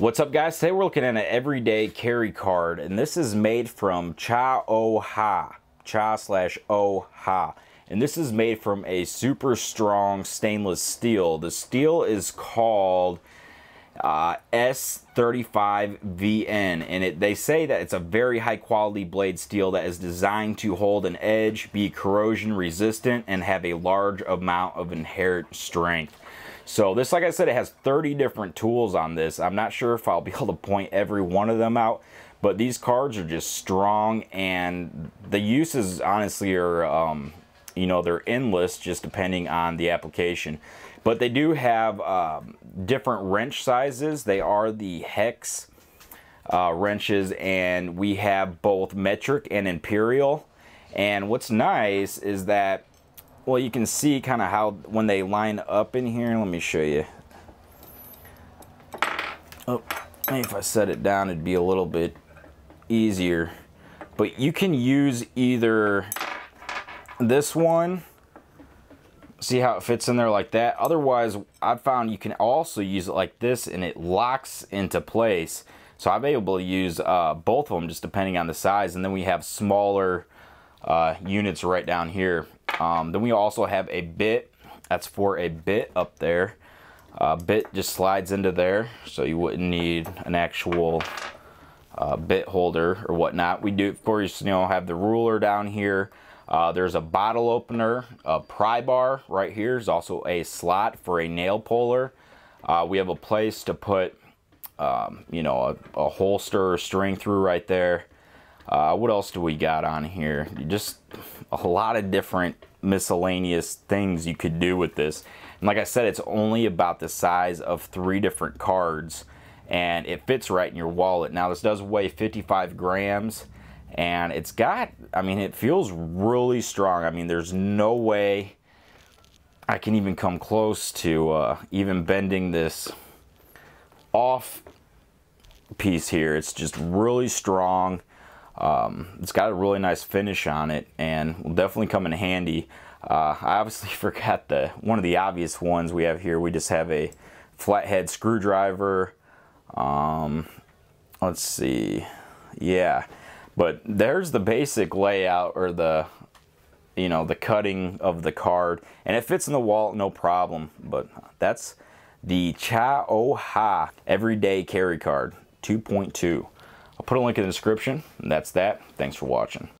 What's up guys? Today we're looking at an everyday carry card and this is made from Cha Oha. Cha slash Oha. And this is made from a super strong stainless steel. The steel is called uh, S35VN and it, they say that it's a very high quality blade steel that is designed to hold an edge, be corrosion resistant, and have a large amount of inherent strength. So this, like I said, it has 30 different tools on this. I'm not sure if I'll be able to point every one of them out, but these cards are just strong and the uses honestly are, um, you know, they're endless just depending on the application. But they do have um, different wrench sizes. They are the hex uh, wrenches and we have both metric and imperial. And what's nice is that well you can see kind of how when they line up in here let me show you. Oh maybe if I set it down it'd be a little bit easier. But you can use either this one see how it fits in there like that. Otherwise I've found you can also use it like this and it locks into place. So I'm able to use uh, both of them just depending on the size. And then we have smaller uh, units right down here um, then we also have a bit. That's for a bit up there. Uh, bit just slides into there, so you wouldn't need an actual uh, bit holder or whatnot. We do, of course, you know, have the ruler down here. Uh, there's a bottle opener, a pry bar right here. There's also a slot for a nail puller. Uh, we have a place to put, um, you know, a, a, holster or string through right there. Uh, what else do we got on here? Just a lot of different miscellaneous things you could do with this. And like I said, it's only about the size of three different cards and it fits right in your wallet. Now this does weigh 55 grams and it's got, I mean, it feels really strong. I mean, there's no way I can even come close to uh, even bending this off piece here. It's just really strong. Um, it's got a really nice finish on it and will definitely come in handy. Uh, I obviously forgot the one of the obvious ones we have here. We just have a flathead screwdriver. Um, let's see. Yeah, but there's the basic layout or the you know the cutting of the card and it fits in the wallet no problem but that's the Cha O Ha everyday carry card 2.2 I'll put a link in the description. And that's that. Thanks for watching.